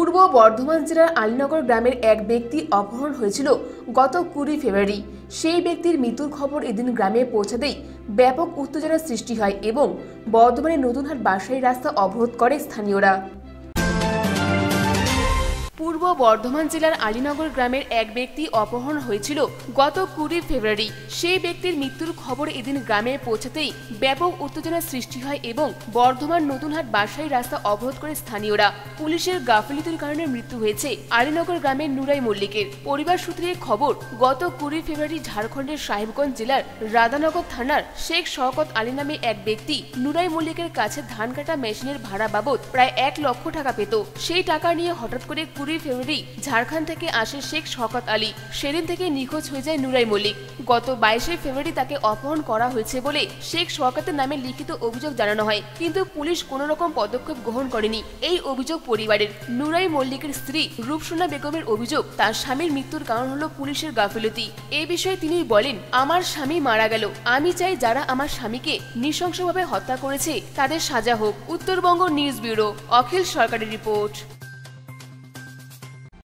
পূর্ব বর্ধমান জেলার আলীনগর গ্রামের এক ব্যক্তি অপহরণ হয়েছিল গত কুড়ি ফেব্রুয়ারি। সেই ব্যক্তির মৃত্যুর খবর এদিন গ্রামে পৌঁছাতেই ব্যাপক উত্তেজনার সৃষ্টি হয় এবং বর্ধমানের নতুনহাট বাসাই রাস্তা অবরোধ করে স্থানীয়রা। পূর্ব বর্ধমান জেলার আলীনগর গ্রামের এক ব্যক্তি অপহরণ হয়েছিল গত কুড়ি ফেব্রুয়ারি। সেই ব্যক্তির মৃত্যুর খবর এদিন গ্রামে পৌঁছাতেই ব্যাপক উত্তেজনার সৃষ্টি হয় এবং বর্ধমান নতুনহাট বাসাই রাস্তা অবরোধ করে স্থানীয়রা পুলিশের গাফিলতির কারণে মৃত্যু হয়েছে আলীনগর গ্রামের নুরাই মল্লিকের। পরিবার সূত্রে খবর, গত কুড়ি ফেব্রুয়ারি ঝাড়খণ্ডের সাহেবগঞ্জ জেলার রাধানগর থানার শেখ শওকত আলী নামে এক ব্যক্তি নুরাই মল্লিকের কাছে ধান কাটা মেশিনের ভাড়া বাবদ প্রায় এক লক্ষ টাকা পেত। সেই টাকা নিয়ে হঠাৎ করে কুড়ি ফেব্রুয়ারি ঝাড়খণ্ড থেকে আসে শেখ শওকত আলী। সেদিন থেকে নিখোঁজ হয়ে যায় নুরাই মল্লিক। গত বাইশে ফেব্রুয়ারি তাকে অপহরণ করা হয়েছে বলে শেখ শওকতের নামে লিখিত অভিযোগ জানানো হয়। কিন্তু পুলিশ কোনো রকম পদক্ষেপ গ্রহণ করেনি। এই অভিযোগ পরিবারের। নুরাই মল্লিকের স্ত্রী রূপসোনা বেগমের অভিযোগ, তার স্বামীর মৃত্যুর কারণ হলো পুলিশের গাফিলতি। এ বিষয়ে তিনি বলেন, আমার স্বামী মারা গেল। আমি চাই যারা আমার স্বামীকে নৃশংসভাবে হত্যা করেছে, তাদের সাজা হোক। উত্তরবঙ্গ নিউজ ব্যুরো, অখিল সরকারি রিপোর্ট।